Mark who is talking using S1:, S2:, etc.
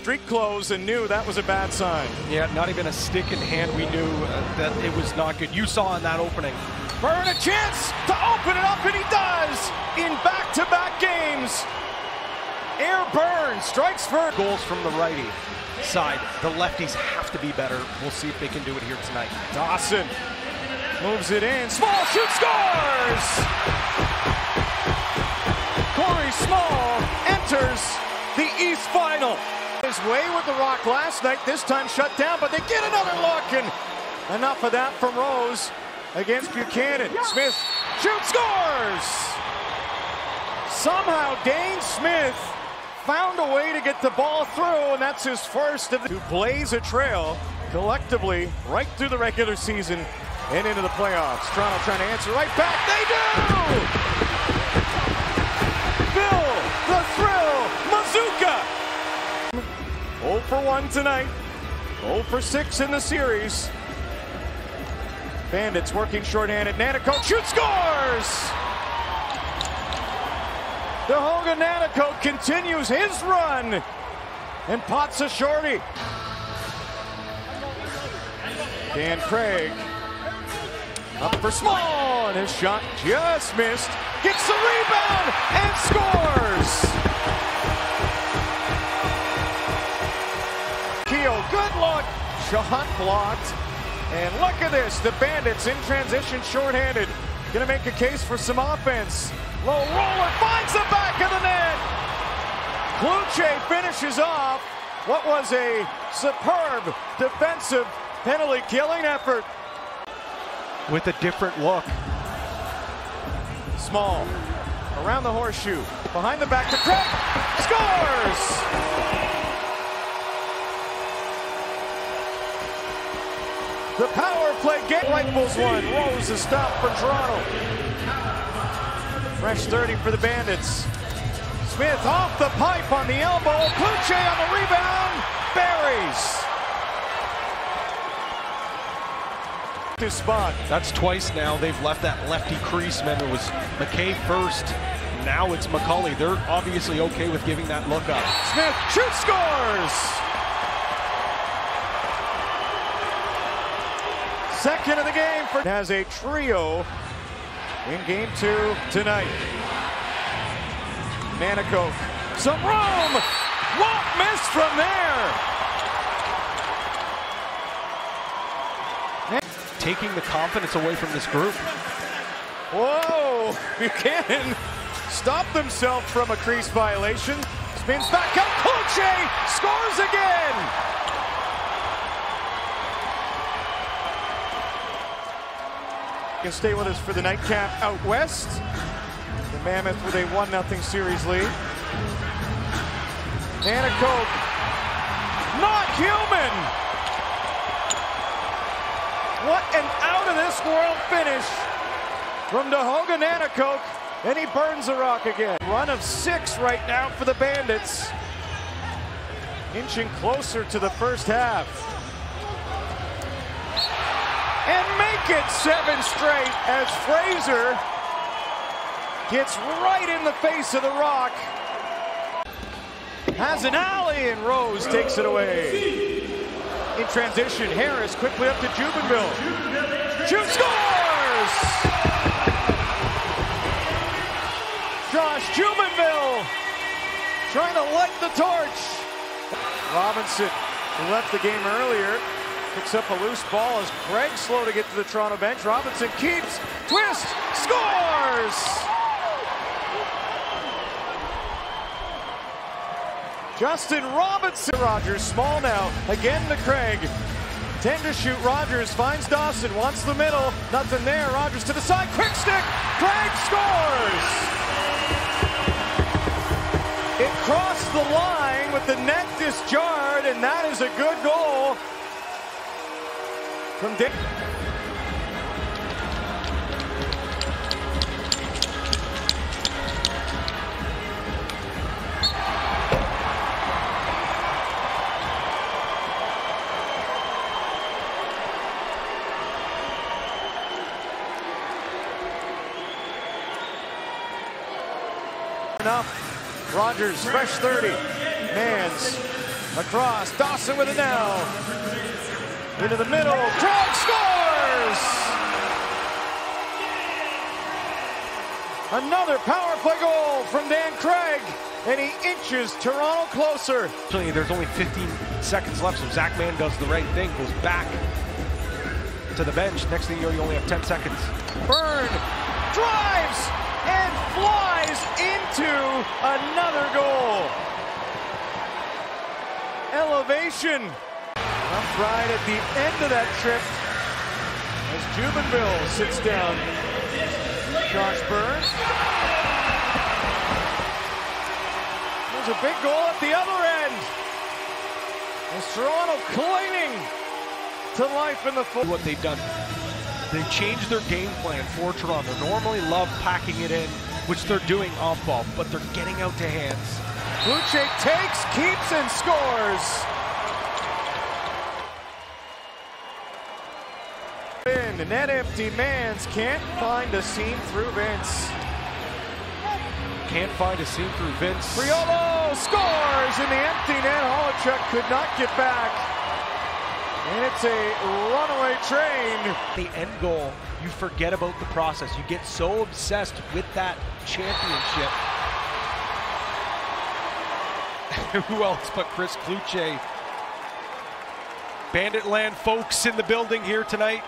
S1: street clothes and knew that was a bad sign.
S2: Yeah, not even a stick in hand. We knew uh, that it was not good. You saw in that opening.
S1: Byrne a chance to open it up, and he does in back-to-back games. Air Byrne strikes first.
S2: Goals from the righty side. The lefties have to be better. We'll see if they can do it here tonight.
S1: Dawson moves it in. Small shoot scores! Corey Small enters the East Final. His way with the Rock last night, this time shut down, but they get another look, and enough of that from Rose against Buchanan. Smith shoots, scores! Somehow Dhane Smith found a way to get the ball through, and that's his first of the, to blaze a trail collectively right through the regular season and into the playoffs. Toronto trying to answer right back. They do! Bill the Thrill Mazuka! 0 for 1 tonight. 0 for 6 in the series. Bandits working shorthanded. Nanticoke shoots, scores! Tehoka Nanticoke continues his run and pots a shorty. Dan Craig up for Small, and his shot just missed. Gets the rebound and scores! Keel, good look. Shot blocked. And look at this. The Bandits in transition shorthanded. Gonna make a case for some offense. Low roller finds the back of the net. Kluche finishes off what was a superb defensive penalty killing effort.
S2: With a different look.
S1: Small around the horseshoe. Behind the back to Craig. Scores! The power play get rifles one. Rose is stopped for Toronto. Fresh 30 for the Bandits. Smith off the pipe on the elbow. Kluche on the rebound. Buries. His spot.
S2: That's twice now they've left that lefty crease. Remember, it was McKay first. Now it's McCauley. They're obviously okay with giving that look up.
S1: Smith shoots, scores. Second of the game for has a trio in game two tonight. Nanticoke, some room, won't miss from there.
S2: Taking the confidence away from this group.
S1: Whoa, Buchanan stopped himself from a crease violation. Spins back up, Kluche scores again. Can stay with us for the nightcap out west. The Mammoth with a 1-0 series lead. Nanticoke, not human! What an out-of-this-world finish from Tehoka Nanticoke, and he burns the rock again. Run of six right now for the Bandits. Inching closer to the first half and make it seven straight as Fraser gets right in the face of the rock. Has an alley and Rose takes it away. In transition, Harris quickly up to Jubenville. Shoot scores! Josh Jubenville trying to light the torch. Robinson, left the game earlier, Picks up a loose ball as Craig slow to get to the Toronto bench. Robinson keeps, twist, scores! Justin Robinson. Rogers, small now, again to Craig. 10 to shoot, Rogers finds Dawson, wants the middle, nothing there. Rogers to the side, quick stick, Craig scores! It crossed the line with the net disjarred, and that is a good goal from Dick. Enough. Rogers, fresh 30. Manns Across, Dawson with it now. Into the middle, Craig scores! Another power play goal from Dan Craig, and he inches Toronto closer.
S2: There's only 15 seconds left, so Zach Mann does the right thing, goes back to the bench. Next thing you know, you only have 10 seconds.
S1: Byrne drives and flies into another goal. Elevation. Rough ride at the end of that trip as Jubenville sits down. Josh Burns. There's a big goal at the other end. As Toronto clinging to life in the foot.
S2: What they've done, they changed their game plan for Toronto. Normally love packing it in, which they're doing off ball, but they're getting out to hands.
S1: Luce takes, keeps, and scores. In net empty Manns can't find a seam through Vinc.
S2: Can't find a seam through Vinc.
S1: Priolo scores in the empty net. Holochuk could not get back. And it's a runaway train.
S2: The end goal, you forget about the process. You get so obsessed with that championship. Who else but Chris Cloutier? Bandit Land folks in the building here tonight.